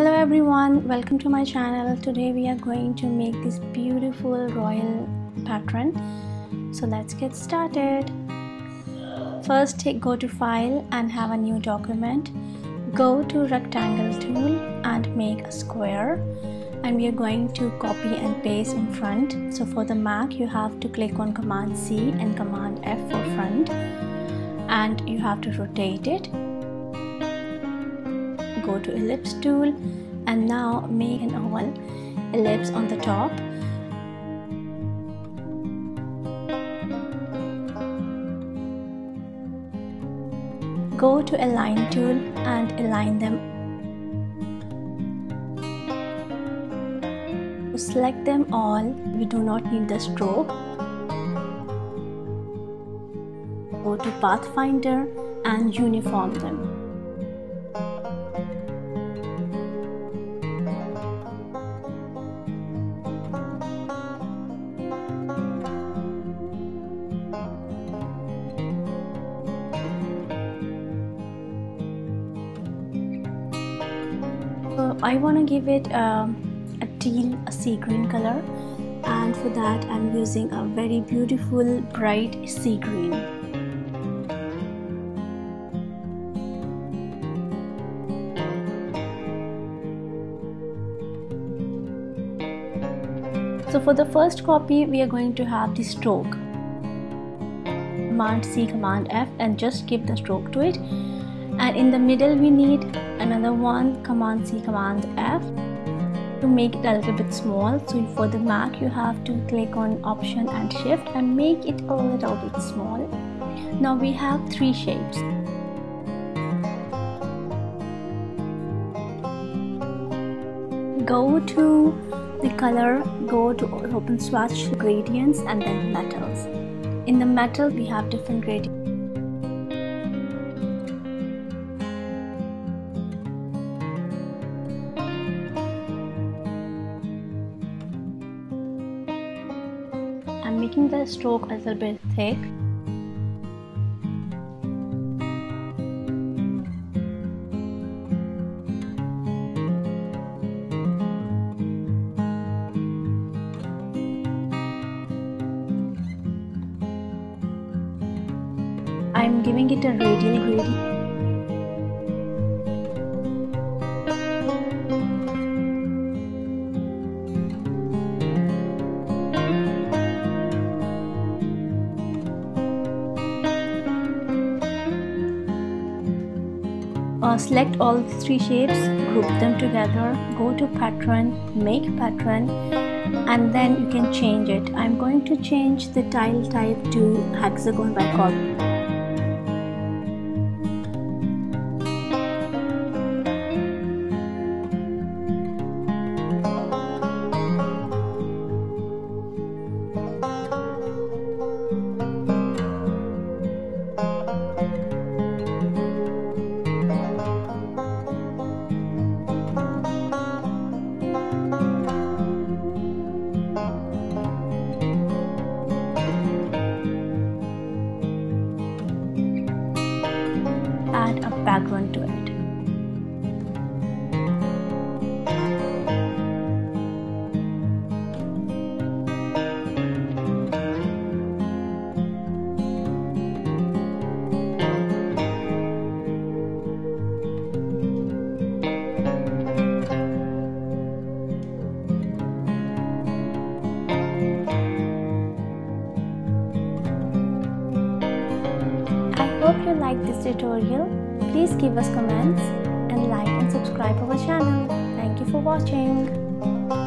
hello everyone welcome to my channel. Today we are going to make this beautiful royal pattern so let's get started. First take go to file and have a new document. Go to rectangle tool and make a square. And we are going to copy and paste in front. So for the Mac you have to click on command C and command F for front. And you have to rotate it go to ellipse tool and now make an oval ellipse on the top. Go to align tool and align them. Select them all. We do not need the stroke. Go to pathfinder and uniform them I want to give it um, a teal a sea green color. And for that I'm using a very beautiful bright sea green. So for the first copy we are going to have the stroke. Command C command F and just give the stroke to it and in the middle we need another one. Command C command F. To make it a little bit small so for the Mac you have to click on option and shift and make it a little bit small. Now we have three shapes. Go to the color go to open swatch gradients and then metals. In the metal we have different gradients making the stroke a little bit thick. I'm giving it a radial gradient. Uh, select all three shapes group them together go to pattern make pattern and then you can change it. I'm going to change the tile type to hexagon by copy add a background to it. You liked this tutorial. Please give us comments and like and subscribe our channel. Thank you for watching.